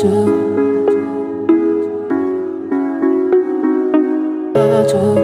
빠져 빠져